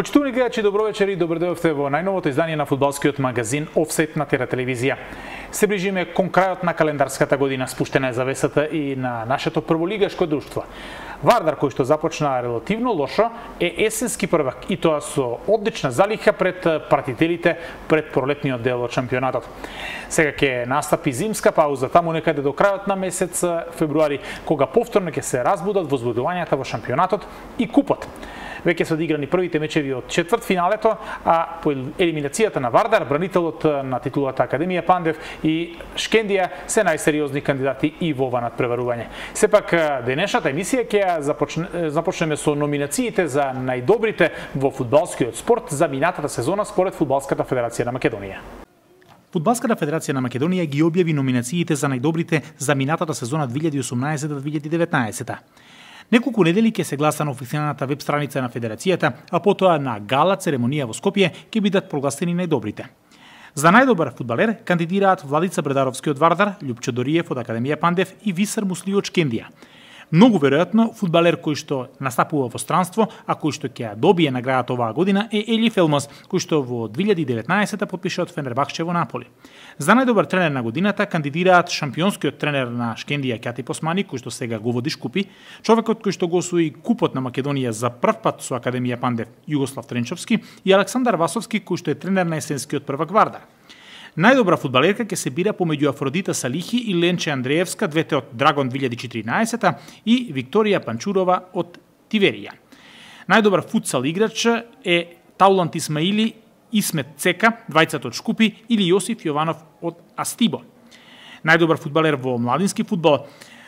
Почитувани гледачи, добро вечер и добро дојдовте во најновото издание на фудбалскиот магазин Офсет на Тера телевизија. Се ближиме кон крајот на календарската година, спуштена е завесата и на нашето прволигашко друштво. Вардар, кој што започна релативно лошо, е есенски првак и тоа со одлична залиха пред пратителите пред пролетниот дел од шампионатот. Сега ќе настапи зимска пауза таму некаде до крајот на месец февруари, кога повторно ќе се разбудат возбудувањата во шампионатот и купот веќе се одиграни првите мечеви од четврт финалето, а по елиминацијата на Вардар, бранителот на титулата Академија Пандев и Шкендија се најсериозни кандидати и во ова надпреварување. Сепак денешната емисија ќе започне, започнеме со номинациите за најдобрите во фудбалскиот спорт за минатата сезона според Фудбалската федерација на Македонија. Фудбалската федерација на Македонија ги објави номинациите за најдобрите за минатата сезона 2018-2019. Неколку недели ќе се гласа на официјалната веб страница на Федерацијата, а потоа на гала церемонија во Скопје ќе бидат прогласени најдобрите. За најдобар фудбалер кандидираат Владица Бредаровски од Вардар, Љупчо Дориев од Академија Пандев и Висар Мусли од Шкендија. Многу веројатно, фудбалер кој што настапува во странство, а кој што ќе добие наградата оваа година е Ели Фелмос, кој што во 2019 подпиша од Фенербахче во Наполи. За најдобар тренер на годината кандидираат шампионскиот тренер на Шкендија Кјати Посмани, кој што сега го води Шкупи, човекот кој што го освои купот на Македонија за прв пат со Академија Пандев Југослав Тренчовски и Александар Васовски кој што е тренер на есенскиот првак Вардар. Најдобра фудбалерка ќе се бира помеѓу Афродита Салихи и Ленче Андреевска, двете од Драгон 2014 и Викторија Панчурова од Тиверија. Најдобар футсал играч е Таулант Исмаили, Исмет Цека, двајцата од Шкупи или Јосиф Јованов од Астибо. Најдобар фудбалер во младински фудбал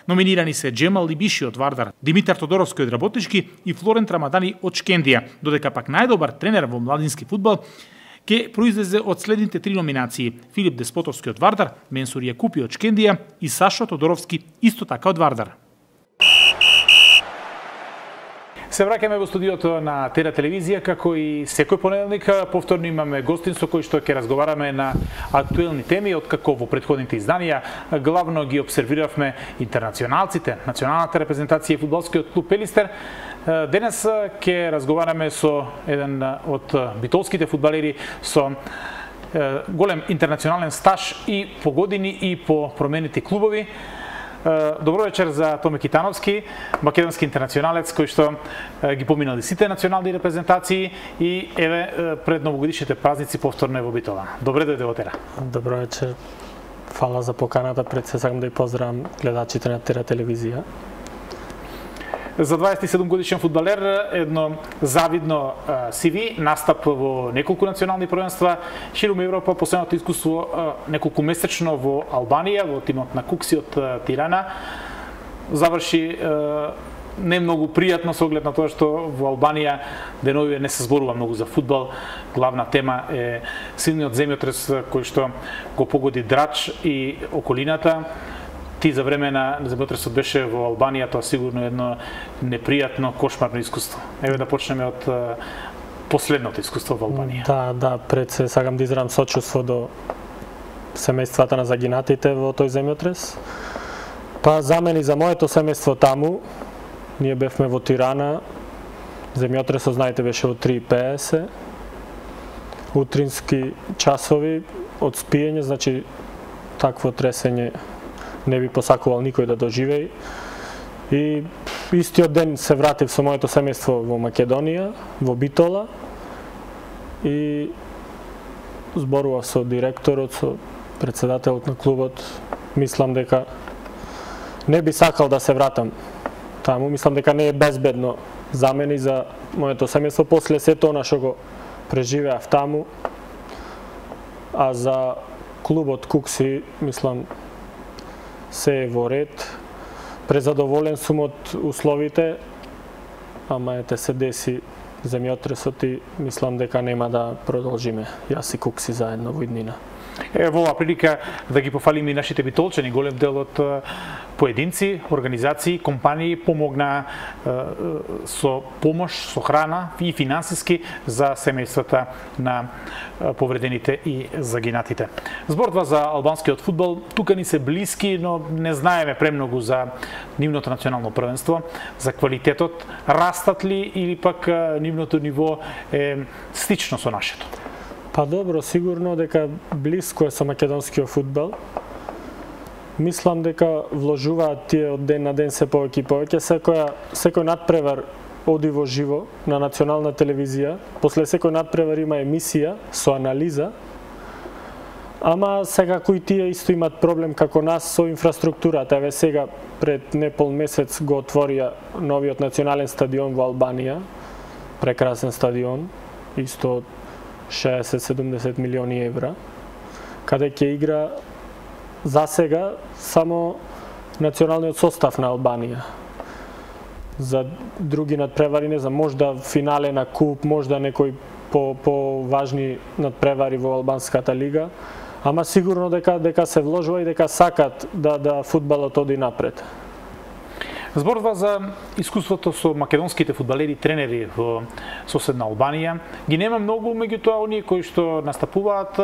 Номинирани се Джемал Либиши од Вардар, Димитар Тодоровски од Работички и Флорент Рамадани од Шкендија, додека пак најдобар тренер во младински фудбал ке произлезе од следните три номинации Филип Деспотовски од Вардар, Менсур Јакупи од Шкендија и Сашо Тодоровски исто така од Вардар. Се враќаме во студиото на Тера телевизија, како и секој понеделник повторно имаме гостин со кој што ќе разговараме на актуелни теми, од како во предходните изданија главно ги обсервиравме интернационалците, националната репрезентација и фудбалскиот клуб Пелистер. Денес ќе разговараме со еден од битолските фудбалери со голем интернационален стаж и по години и по променети клубови. Добро вечер за Томе Китановски, македонски интернационалец кој што ги поминали сите национални репрезентации и еве пред новогодишните празници повторно е во Битола. Добре дојде во Тера. Добро вечер. Фала за поканата, пред се сакам да ја поздравам гледачите на Тера телевизија за 27 годишен фудбалер, едно завидно CV, настап во неколку национални првенства, ширум Европа, последното искуство неколку месечно во Албанија, во тимот на Кукси од Тирана. Заврши не многу пријатно со оглед на тоа што во Албанија деновиве не се зборува многу за фудбал. Главна тема е силниот земјотрес кој што го погоди Драч и околината ти за време на земјотресот беше во Албанија, тоа сигурно едно непријатно, кошмарно искуство. Еве да почнеме од последното искуство во Албанија. Да, да, пред се сакам да изразам сочувство до семејствата на загинатите во тој земјотрес. Па за мене и за моето семејство таму, ние бевме во Тирана, земјотресот, знаете, беше во 3.50, утрински часови од спиење, значи такво тресење не би посакувал никој да доживеј. И истиот ден се вратив со моето семејство во Македонија, во Битола. И зборував со директорот, со председателот на клубот. Мислам дека не би сакал да се вратам таму. Мислам дека не е безбедно за мене и за моето семејство после сето она што го преживеав таму. А за клубот Кукси, мислам, се е во ред. Презадоволен сум од условите, ама ете се деси земјотресот и мислам дека нема да продолжиме јас и Кукси заедно во иднина. Е, во оваа прилика да ги пофалиме и нашите битолчани, голем дел од поединци, организации, компании помогна со помош, со храна и финансиски за семејствата на повредените и загинатите. Збордва за албанскиот фудбал, тука ни се блиски, но не знаеме премногу за нивното национално првенство, за квалитетот, растат ли или пак нивното ниво е стично со нашето? Па добро, сигурно дека блиско е со македонскиот фудбал. Мислам дека вложуваат тие од ден на ден се повеќе и повеќе. Секоја, секој надпревар оди во живо на национална телевизија. После секој надпревар има емисија со анализа. Ама секако и тие исто имат проблем како нас со инфраструктурата. Еве сега пред непол месец го отворија новиот национален стадион во Албанија. Прекрасен стадион, исто 60-70 милиони евра, каде ќе игра за сега само националниот состав на Албанија. За други надпревари, не знам, можда финале на куп, можда некои по, по важни надпревари во Албанската лига, ама сигурно дека дека се вложува и дека сакат да да фудбалот оди напред. Зборува за искуството со македонските фудбалери и тренери во соседна Албанија. Ги нема многу, меѓутоа оние кои што настапуваат,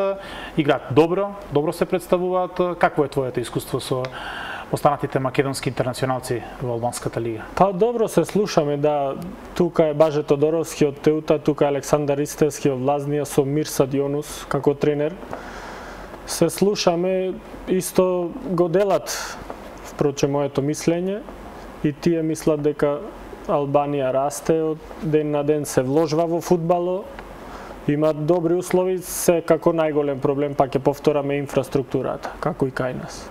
играат добро, добро се представуваат. Какво е твоето искуство со останатите македонски интернационалци во Албанската лига? Па добро се слушаме да тука е Баже Тодоровски од Теута, тука е Александар Истевски од Лазнија со Мирса Дионус како тренер. Се слушаме исто го делат впрочем моето мислење и тие мислат дека Албанија расте од ден на ден се вложва во фудбало, имаат добри услови, се како најголем проблем пак ќе повтораме инфраструктурата, како и кај нас.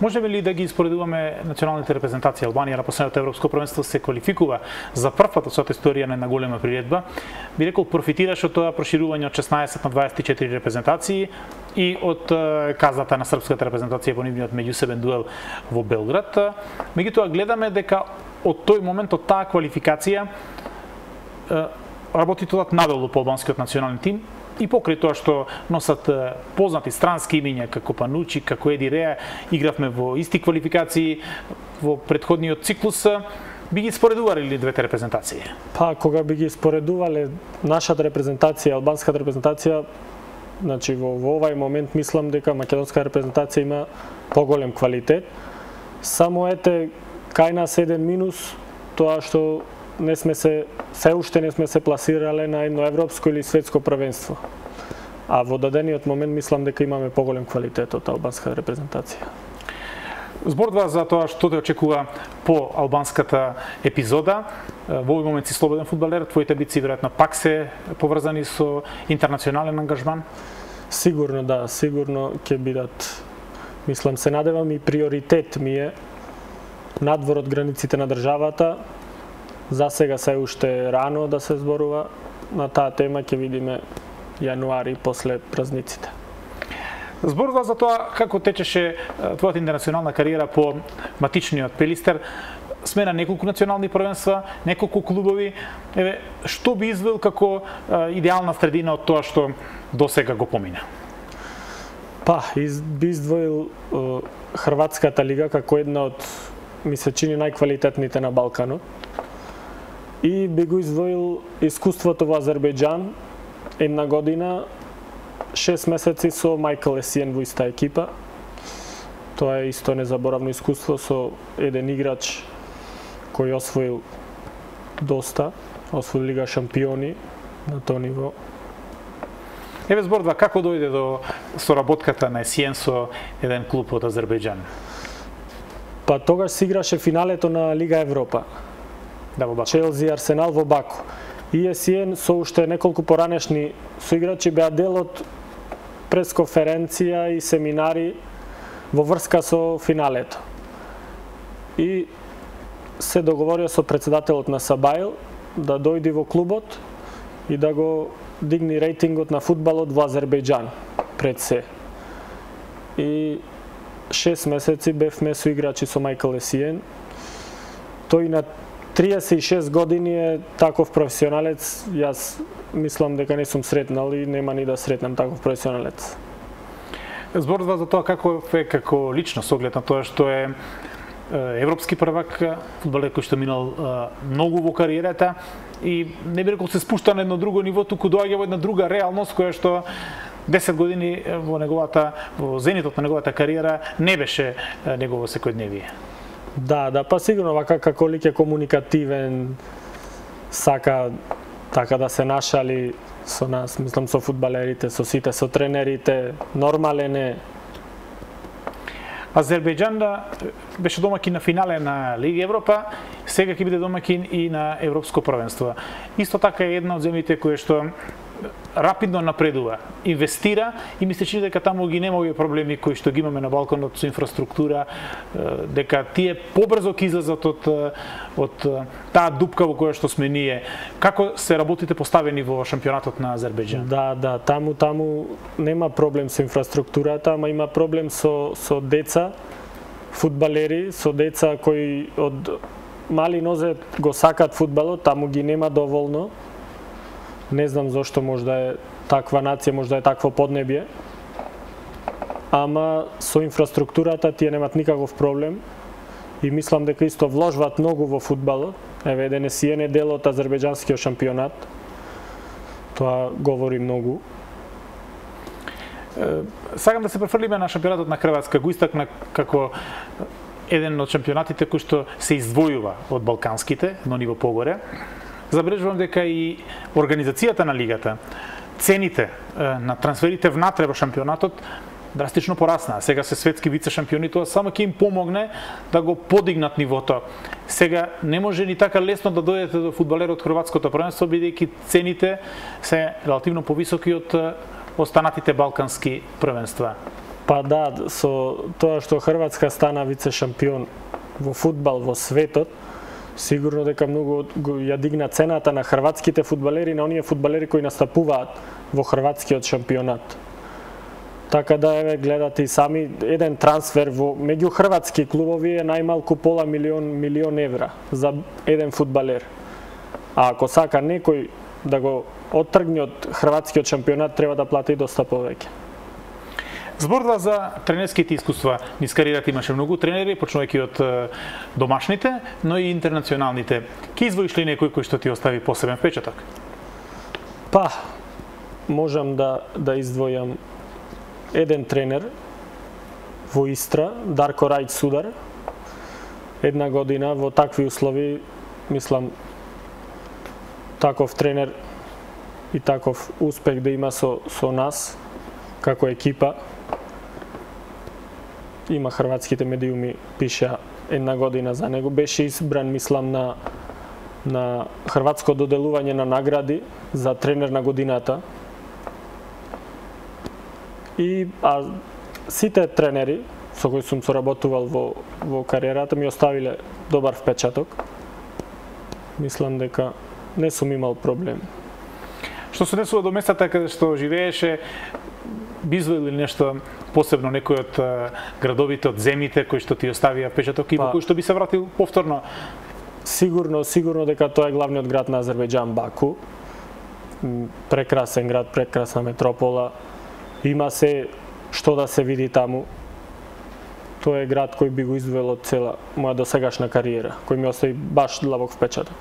Можеме ли да ги испоредуваме националните репрезентации Албанија на последното европско првенство се квалификува за прв пат од својата историја на една голема приредба. Би рекол профитираш од тоа проширување од 16 на 24 репрезентации и од казната на српската репрезентација во нивниот меѓусебен дуел во Белград. Меѓутоа гледаме дека од тој момент од таа квалификација работи тоа надолу по албанскиот национален тим и покрај тоа што носат познати странски имиња како Панучи, како Еди Реа, игравме во исти квалификации во предходниот циклус, би ги споредувале ли двете репрезентации? Па, кога би ги споредувале нашата репрезентација, албанската репрезентација, значи во, во овај момент мислам дека македонска репрезентација има поголем квалитет. Само ете кај нас еден минус тоа што не сме се се уште не сме се пласирале на едно европско или светско првенство. А во дадениот момент мислам дека имаме поголем квалитет од албанска репрезентација. Зборува за тоа што те очекува по албанската епизода. Во овој момент си слободен фудбалер, твоите бици веројатно пак се поврзани со интернационален ангажман? Сигурно да, сигурно ќе бидат мислам се надевам и приоритет ми е надвор од границите на државата За сега се уште рано да се зборува на таа тема, ќе видиме јануари после празниците. Зборува за тоа како течеше твојата интернационална кариера по матичниот Пелистер, смена неколку национални првенства, неколку клубови. Еве, што би извел како идеална средина од тоа што до сега го помина? Па, из, би издвоил Хрватската лига како една од ми се чини најквалитетните на Балканот и би го издвоил искуството во Азербејџан една година, 6 месеци со Майкл Есиен во иста екипа. Тоа е исто незаборавно искуство со еден играч кој освоил доста, освоил Лига шампиони на тоа ниво. Еве зборува како дојде до соработката на Есиен со еден клуб од Азербејџан? Па тогаш се играше финалето на Лига Европа Да, во Баку. Челзи Арсенал во Баку. И ЕСН со уште неколку поранешни соиграчи беа дел од пресконференција и семинари во врска со финалето. И се договорија со председателот на Сабаил да дојди во клубот и да го дигни рейтингот на фудбалот во Азербејџан пред се. И шест месеци бевме со играчи со Майкл Есиен. Тој на 36 години е таков професионалец, јас мислам дека не сум сретнал и нема ни да сретнам таков професионалец. Зборува за тоа како е како лично со оглед на тоа што е европски првак, фудбалер кој што минал многу во кариерата и не би рекол се спушта на едно друго ниво, туку доаѓа во една друга реалност која што 10 години во неговата во зенитот на неговата кариера не беше негово секојдневие. Да, да, па сигурно вака како лик е комуникативен, сака така да се нашали со нас, мислам со фудбалерите, со сите, со тренерите, нормален е, Азербејджан да беше домакин на финале на Лига Европа, сега ќе биде домакин и на Европско првенство. Исто така е една од земјите која што рапидно напредува, инвестира и ми се чини дека таму ги нема овие проблеми кои што ги имаме на Балканот со инфраструктура, дека тие побрзо ќе излезат од од таа дупка во која што сме ние. Како се работите поставени во шампионатот на Азербејџан? Да, да, таму таму нема проблем со инфраструктурата, ама има проблем со со деца, фудбалери, со деца кои од мали нозе го сакат фудбалот, таму ги нема доволно Не знам зошто можда е таква нација, можда е такво поднебје. Ама со инфраструктурата тие немат никаков проблем и мислам дека исто вложват многу во фудбалот. Еве еден е дел од азербејџанскиот шампионат. Тоа говори многу. Сакам да се префрлиме на шампионатот на Хрватска. Го истакна како еден од шампионатите кој што се издвојува од балканските, но ниво погоре забележувам дека и организацијата на лигата, цените на трансферите внатре во шампионатот драстично пораснаа. Сега се светски вице шампиони, тоа само ќе им помогне да го подигнат нивото. Сега не може ни така лесно да дојдете до фудбалер од хрватското првенство бидејќи цените се релативно повисоки од останатите балкански првенства. Па да, со тоа што Хрватска стана вице шампион во фудбал во светот, сигурно дека многу ја дигна цената на хрватските фудбалери на оние фудбалери кои настапуваат во хрватскиот шампионат. Така да еве гледате и сами еден трансфер во меѓу хрватски клубови е најмалку пола милион милион евра за еден фудбалер. А ако сака некој да го оттргне од хрватскиот шампионат треба да плати доста повеќе. Зборува за тренерските искуства. Низ кариерата имаше многу тренери, почнувајќи од домашните, но и интернационалните. Ке извоиш ли некој кој што ти остави посебен впечаток? Па, можам да да издвојам еден тренер во Истра, Дарко Рајд Судар. Една година во такви услови, мислам, таков тренер и таков успех да има со, со нас, како екипа, има хрватските медиуми пиша една година за него беше избран мислам на на хрватско доделување на награди за тренер на годината. И а сите тренери со кои сум соработувал во во кариерата ми оставиле добар впечаток. Мислам дека не сум имал проблем. Што се десува до местата каде што живееше, би извоили нешто посебно некој од градовите, од земите кои што ти оставија впечаток и па- кој што би се вратил повторно? Сигурно, сигурно дека тоа е главниот град на Азербејџан Баку. Прекрасен град, прекрасна метропола. Има се што да се види таму. Тоа е град кој би го издвоил од цела моја досегашна кариера, кој ми остави баш длабок впечаток.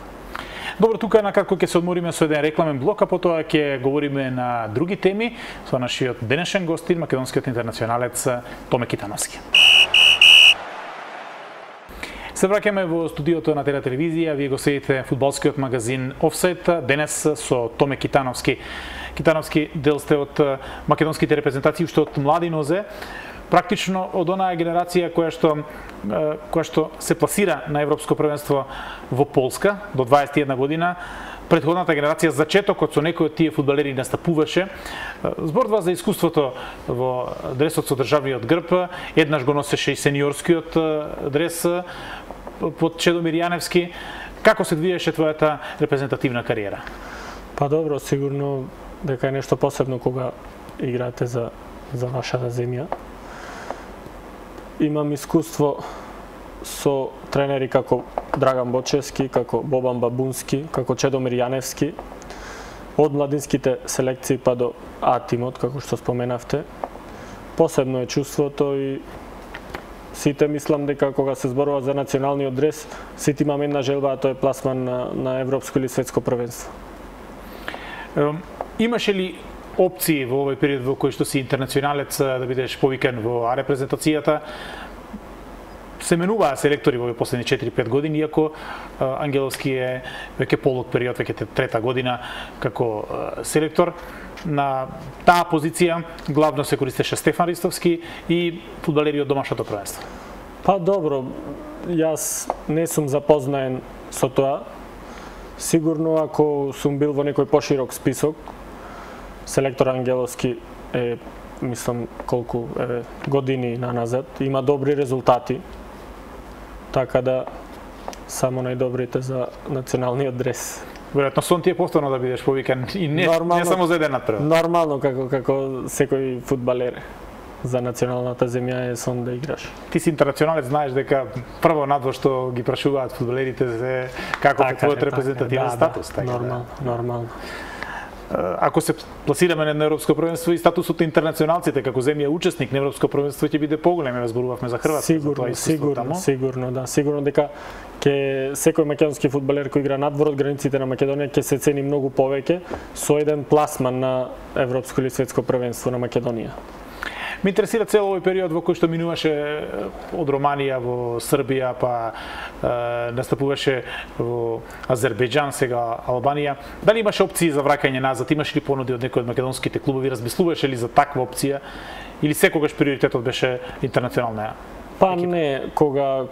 Добро, тука на кратко ќе се одмориме со еден рекламен блок, а потоа ќе говориме на други теми со нашиот денешен гостин, македонскиот интернационалец Томе Китановски. Се враќаме во студиото на Тера Телевизија, вие го следите фудбалскиот магазин Офсет денес со Томе Китановски. Китановски дел сте од македонските репрезентации, уште од млади нозе, практично од онаа генерација која што која што се пласира на европско првенство во Полска до 21 година, предходната генерација зачетокот со некои од тие фудбалери настапуваше. Зборува за искуството во дресот со државниот грб, еднаш го носеше и сениорскиот дрес под Чедомир Јаневски. Како се движеше твојата репрезентативна кариера? Па добро, сигурно дека е нешто посебно кога играте за за вашата земја имам искуство со тренери како Драган Бочевски, како Бобан Бабунски, како Чедомир Јаневски, од младинските селекции па до А тимот, како што споменавте. посебно е чувството и сите мислам дека кога се зборува за националниот дрес, сите имаме една желба, а тоа е пласман на, на европско или светско првенство. Имаше ли опции во овој период во кој што си интернационалец да бидеш повикен во А репрезентацијата? се менуваа селектори во последни 4-5 години, иако Ангеловски е веќе полог период, веќе трета година како селектор. На таа позиција главно се користеше Стефан Ристовски и фудбалери од домашното првенство. Па добро, јас не сум запознаен со тоа. Сигурно ако сум бил во некој поширок список, селектор Ангеловски е мислам колку е, години на назад, има добри резултати така да само најдобрите за националниот дрес. Веројатно сон ти е повторно да бидеш повикан и не, нормално, не само за еден надпревар. Нормално како како секој фудбалер за националната земја е сон да играш. Ти си интернационалец, знаеш дека прво надво што ги прашуваат фудбалерите се како е твојот репрезентативен да, статус, да, така нормално, да. нормално ако се пласираме на европско првенство и статусот на интернационалците како земја учесник на европско првенство ќе биде поголем, зборувавме за Хрватска. Сигурно, за сигурно, тамо. сигурно, да, сигурно дека ќе секој македонски фудбалер кој игра надвор од границите на Македонија ќе се цени многу повеќе со еден пласман на европско или светско првенство на Македонија. Ме интересира цел овој период во кој што минуваше од Романија во Србија, па е, настапуваше во Азербејџан, сега Албанија. Дали имаше опции за враќање назад? Имаше ли понуди од некои од македонските клубови? Размислуваше ли за таква опција? Или секогаш приоритетот беше интернационална Па не, кога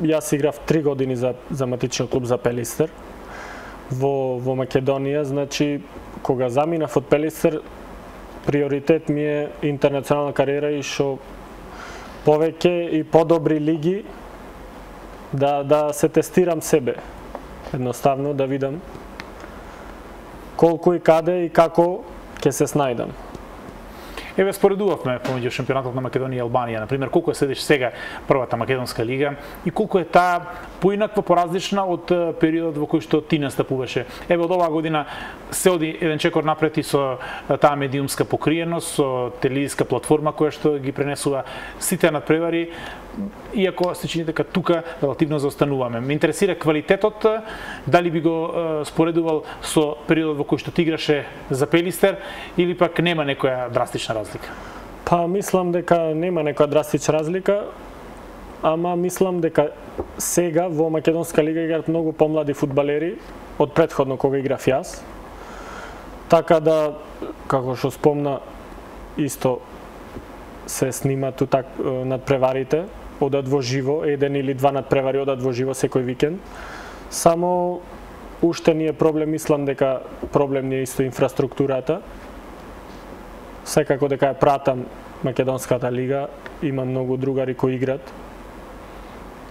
јас играв три години за, за матичниот клуб за Пелистер во, во Македонија, значи кога заминав од Пелистер, приоритет ми е интернационална кариера и што повеќе и подобри лиги да да се тестирам себе. Едноставно да видам колку и каде и како ќе се снајдам. Еве споредувавме помеѓу шампионатот на Македонија и Албанија, на пример, колку е седиш сега првата македонска лига и колку е таа поинаква поразлична од периодот во кој што ти настапуваше. Еве од оваа година се оди еден чекор напред и со таа медиумска покриеност, со телевизиска платформа која што ги пренесува сите надпревари, иако се чини дека тука релативно заостануваме. Ме интересира квалитетот, дали би го споредувал со периодот во кој што ти играше за Пелистер или пак нема некоја драстична разлика? Па мислам дека нема некоја драстична разлика, ама мислам дека сега во Македонска лига играат многу помлади фудбалери од предходно кога играв јас. Така да, како што спомна, исто се снимаат так над преварите, одат во живо, еден или два надпревари одат во живо секој викенд. Само уште ни е проблем, мислам дека проблем ни е исто инфраструктурата. Секако дека ја пратам Македонската лига, има многу другари кои играт.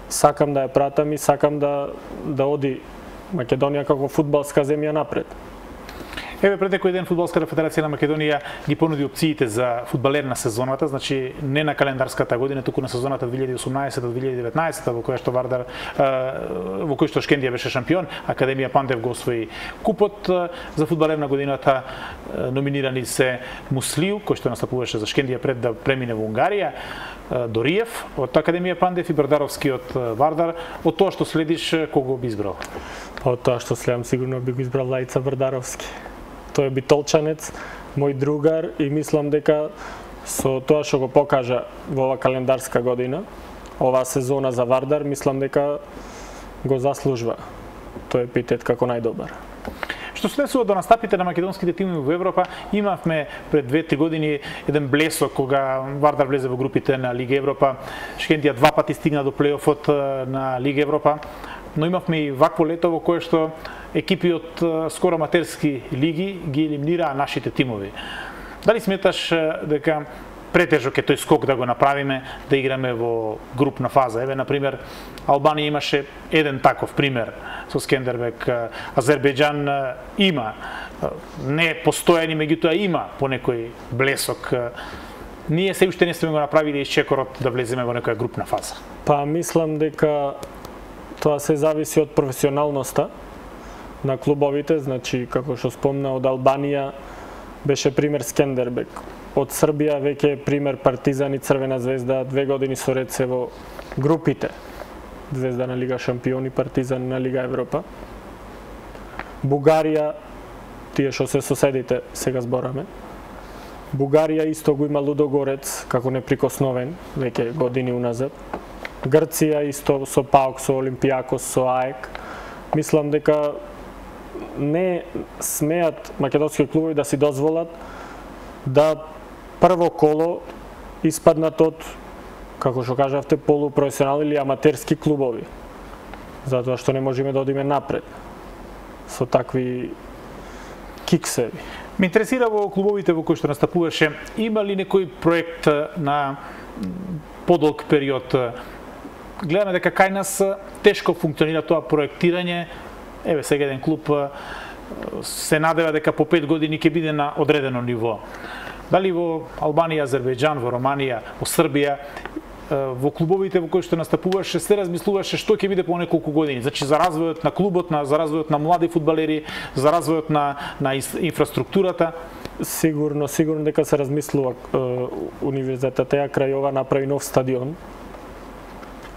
Сакам да ја пратам и сакам да да оди Македонија како фудбалска земја напред. Еве пред некој ден фудбалската федерација на Македонија ги понуди опциите за фудбалер на сезоната, значи не на календарската година, туку на сезоната 2018-2019 во која што Вардар во кој што Шкендија беше шампион, Академија Пандев го освои купот за фудбалер на годината номинирани се Муслиу, кој што настапуваше за Шкендија пред да премине во Унгарија, Дориев од Академија Пандев и Бардаровски од Вардар. Од тоа што следиш, кого би избрал? Па од тоа што следам сигурно би го избрал Лајца Бардаровски. Тој е битолчанец, мој другар и мислам дека со тоа што го покажа во ова календарска година, оваа сезона за Вардар, мислам дека го заслужва. тој епитет како најдобар. Што се до настапите на македонските тимови во Европа, имавме пред две-три години еден блесок кога Вардар влезе во групите на Лига Европа. Шкендија два пати стигна до плейофот на Лига Европа, но имавме и вакво лето во кое што екипи од скоро аматерски лиги ги елиминираа нашите тимови. Дали сметаш дека претежок е тој скок да го направиме, да играме во групна фаза. Еве, на пример, Албанија имаше еден таков пример со Скендербек. Азербејџан има, не постојани, меѓутоа има по некој блесок. Ние се уште не сме го направили чекорот да влеземе во некоја групна фаза. Па мислам дека тоа се зависи од професионалноста на клубовите, значи како што спомна од Албанија беше пример Скендербек. Од Србија веќе е пример Партизан и Црвена звезда, две години со ред се во групите. Звезда на Лига Шампиони, Партизан на Лига Европа. Бугарија, тие што се соседите, сега збораме. Бугарија исто го има Лудогорец како неприкосновен, веќе години уназад. Грција исто со ПАОК, со Олимпијакос, со АЕК. Мислам дека не смеат македонски клубови да си дозволат да прво коло испаднат од како што кажавте полупрофесионални или аматерски клубови. Затоа што не можеме да одиме напред со такви киксеви. Ме интересира во клубовите во кои што настапуваше, има ли некој проект на подолг период? Гледаме дека кај нас тешко функционира тоа проектирање, еве сега еден клуб се надева дека по 5 години ќе биде на одредено ниво. Дали во Албанија, Азербејџан, во Романија, во Србија, во клубовите во кои што настапуваше, се размислуваше што ќе биде по неколку години. Значи за развојот на клубот, на за развојот на млади фудбалери, за развојот на на инфраструктурата. Сигурно, сигурно дека се размислува универзитетот ја крај ова направи нов стадион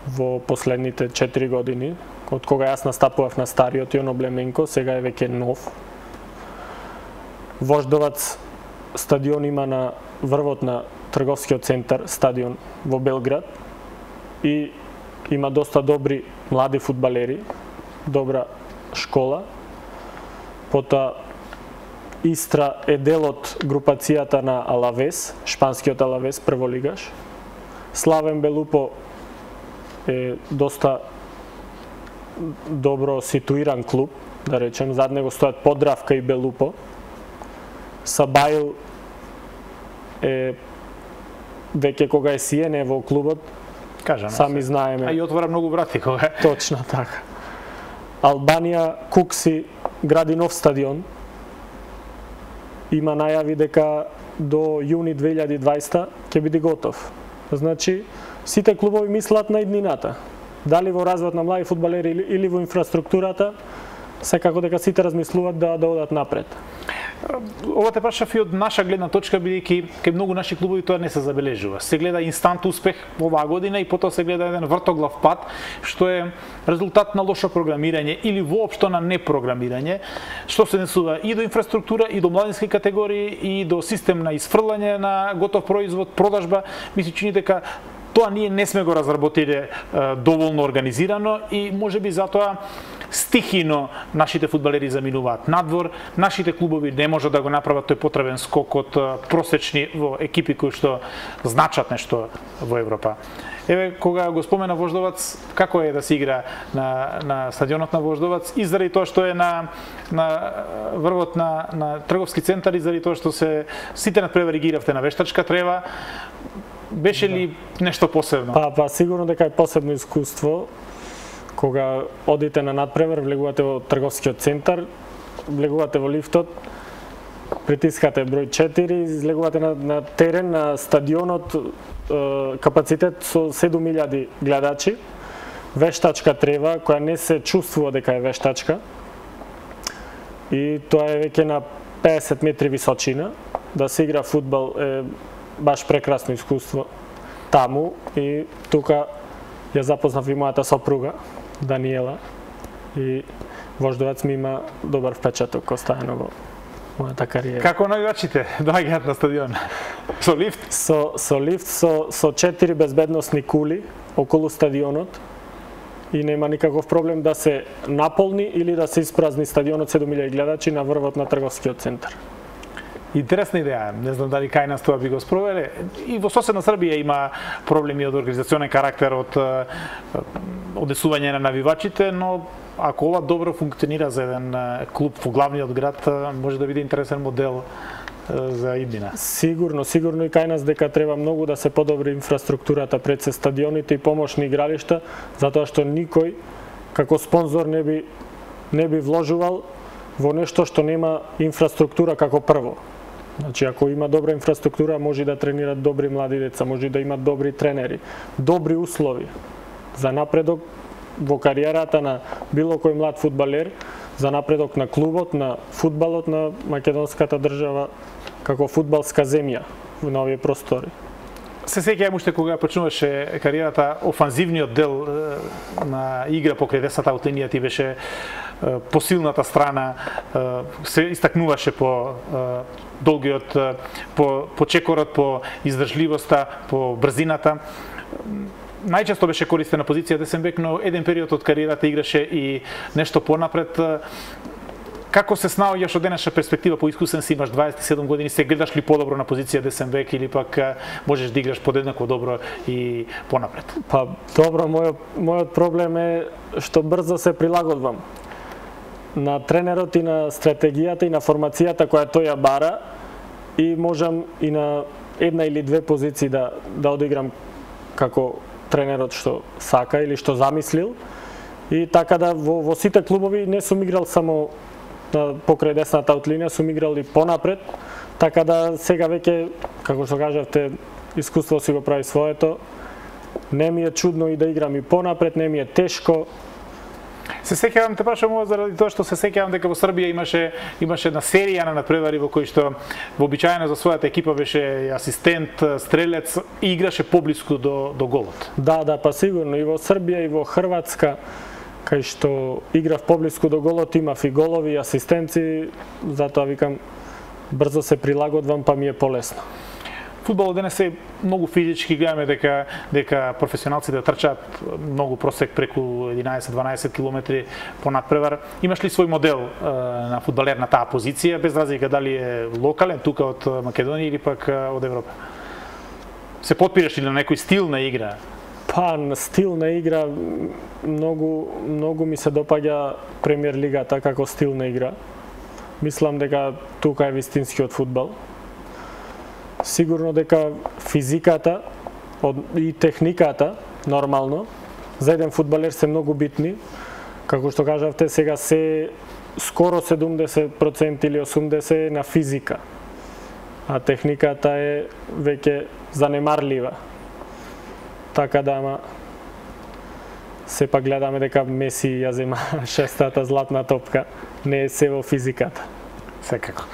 во последните 4 години од кога јас настапував на стариот Јоно Блеменко, сега е веќе нов. Вождовац стадион има на врвот на трговскиот центар, стадион во Белград и има доста добри млади фудбалери, добра школа. Пота Истра е дел од групацијата на Алавес, шпанскиот Алавес, прволигаш. Славен Белупо е доста добро ситуиран клуб, да речем, зад него стојат Подравка и Белупо. Сабаил е веќе кога е сиене во клубот, Кажа сами се. знаеме. А и отвора многу врати кога. Точно така. Албанија Кукси гради нов стадион. Има најави дека до јуни 2020 ќе биде готов. Значи, сите клубови мислат на иднината дали во развојот на млади фудбалери или, или во инфраструктурата, секако дека сите размислуваат да да одат напред. Ова те прашав и од наша гледна точка, бидејќи кај многу наши клубови тоа не се забележува. Се гледа инстант успех оваа година и потоа се гледа еден вртоглав пат, што е резултат на лошо програмирање или воопшто на непрограмирање, што се несува и до инфраструктура, и до младински категории, и до систем на исфрлање на готов производ, продажба. Ми се чини дека Тоа ние не сме го разработиле доволно организирано и може би затоа стихино нашите фудбалери заминуваат надвор, нашите клубови не можат да го направат тој потребен скок од просечни во екипи кои што значат нешто во Европа. Еве кога го спомена Вождовац, како е да се игра на на стадионот на Вождовац и заради тоа што е на на врвот на на трговски центар и заради тоа што се сите надпревари ги на вештачка трева, Беше ли нешто посебно? Па, па сигурно дека е посебно искуство кога одите на надпревар, влегувате во трговскиот центар, влегувате во лифтот, притискате број 4, излегувате на, на терен на стадионот е, капацитет со 7000 гледачи, вештачка трева која не се чувствува дека е вештачка. И тоа е веќе на 50 метри височина. Да се игра фудбал е баш прекрасно искуство таму и тука ја запознав и мојата сопруга Даниела и Вождовац ми има добар впечаток оставено во мојата кариера. Како навивачите доаѓаат на стадион? Со лифт? Со, со лифт, со, со четири безбедносни кули околу стадионот и нема никаков проблем да се наполни или да се испразни стадионот 7000 гледачи на врвот на трговскиот центар. Интересна идеја. Не знам дали кај нас тоа би го спровеле. И во соседна Србија има проблеми од организационен карактер, од одесување на навивачите, но ако ова добро функционира за еден клуб во главниот град, може да биде интересен модел за иднина. Сигурно, сигурно и кај нас дека треба многу да се подобри инфраструктурата пред се стадионите и помошни игралишта, затоа што никој како спонзор не би не би вложувал во нешто што нема инфраструктура како прво. Значи, ако има добра инфраструктура, може да тренират добри млади деца, може да имат добри тренери, добри услови за напредок во кариерата на било кој млад фудбалер, за напредок на клубот, на фудбалот на македонската држава како фудбалска земја на овие простори. Се сеќавам уште кога почнуваше кариерата, офанзивниот дел на игра покрај десната линија ти беше посилната страна, се истакнуваше по долгиот, по, по чекорот, по издржливоста, по брзината најчесто беше користена позиција десен бек, но еден период од кариерата играше и нешто понапред. Како се снаоѓаш од денешна перспектива по искусен си имаш 27 години, се гледаш ли подобро на позиција десен бек или пак можеш да играш подеднакво добро и понапред? Па добро, мојот мојот проблем е што брзо се прилагодвам на тренерот и на стратегијата и на формацијата која тој ја бара и можам и на една или две позиции да да одиграм како тренерот што сака или што замислил. И така да во, во сите клубови не сум играл само на покрај десната аутлинија, сум играл и понапред. Така да сега веќе, како што кажавте, искуство си го прави своето. Не ми е чудно и да играм и понапред, не ми е тешко. Се сеќавам те прашам ова заради тоа што се сеќавам дека во Србија имаше имаше една серија на надпревари во кои што вообичаено за својата екипа беше асистент, стрелец и играше поблиску до до голот. Да, да, па сигурно и во Србија и во Хрватска кај што играв поблиску до голот, имав и голови и асистенци, затоа викам брзо се прилагодвам па ми е полесно. Фудбалот денес е многу физички, гледаме дека дека професионалците да трчаат многу просек преку 11-12 км по надпревар. Имаш ли свој модел е, на фудбалер на таа позиција, без разлика дали е локален тука од Македонија или пак од Европа? Се подпираш ли на некој стил на игра? Па, стил на игра многу многу ми се допаѓа премиер лигата така како стил на игра. Мислам дека тука е вистинскиот фудбал сигурно дека физиката и техниката нормално за еден фудбалер се многу битни. Како што кажавте, сега се скоро 70% или 80% на физика. А техниката е веќе занемарлива. Така да, ама сепак гледаме дека Меси ја зема шестата златна топка. Не е се во физиката. Секако.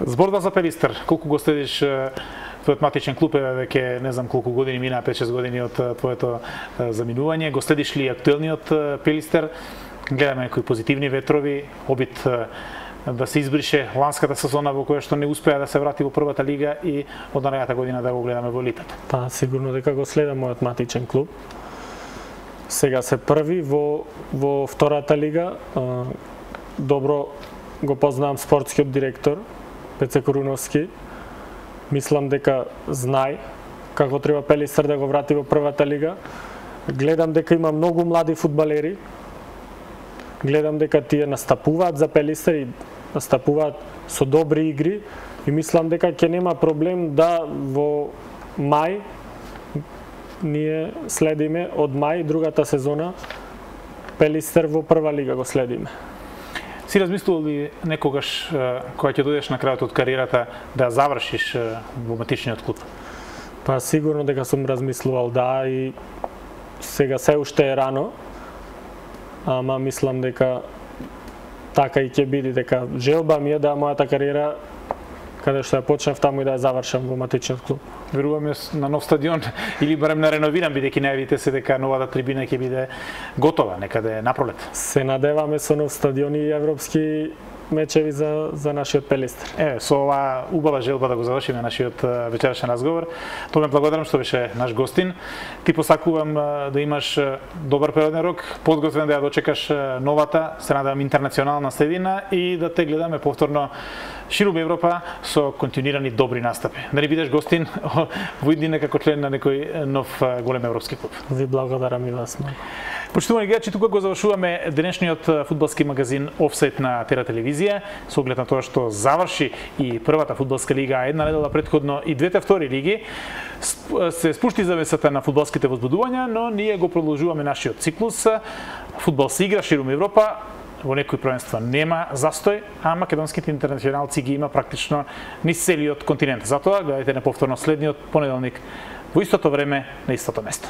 Зборда за Пелистер, колку го следиш твојот матичен клуб е веќе не знам колку години мина, 5-6 години од твоето заминување. Го следиш ли актуелниот Пелистер? Гледаме некои позитивни ветрови, обид да се избрише ланската сезона во која што не успеа да се врати во првата лига и од наредната година да го гледаме во елитата. Па, сигурно дека го следам мојот матичен клуб. Сега се први во, во втората лига. Добро го познавам спортскиот директор, Пеце Коруновски, мислам дека знај како треба Пелистер да го врати во првата лига. Гледам дека има многу млади фудбалери. Гледам дека тие настапуваат за Пелистер и настапуваат со добри игри и мислам дека ќе нема проблем да во мај ние следиме од мај другата сезона Пелистер во прва лига го следиме. Си размислувал ли некогаш кога ќе дојдеш на крајот од кариерата да завршиш во матичниот клуб? Па сигурно дека сум размислувал да и сега се уште е рано, ама мислам дека така и ќе биде дека желба ми е да мојата кариера каде што ја почнав таму и да ја завршам во матичниот клуб. Веруваме на нов стадион или барем на реновиран, бидејќи најавите се дека новата трибина ќе биде готова некаде напролет. Се надеваме со нов стадион и европски мечеви за, за нашиот Пелистер. Е, со ова убава желба да го завршиме нашиот вечерашен разговор. Тоа благодарам што беше наш гостин. Ти посакувам да имаш добар природен рок, подготвен да ја дочекаш новата, се надевам интернационална следина и да те гледаме повторно ширум Европа со континуирани добри настапи. Да не бидеш гостин во иднина како член на некој нов голем европски клуб. Ви благодарам и вас многу. Почитувани гледачи, тука го завршуваме денешниот фудбалски магазин Offset на Тера телевизија, со оглед на тоа што заврши и првата фудбалска лига, а една недела предходно и двете втори лиги, се спушти завесата на фудбалските возбудувања, но ние го продолжуваме нашиот циклус. Фудбал се игра ширум Европа, во некои првенства нема застој, а македонските интернационалци ги има практично низ целиот континент. Затоа гледайте на повторно следниот понеделник во истото време на истото место.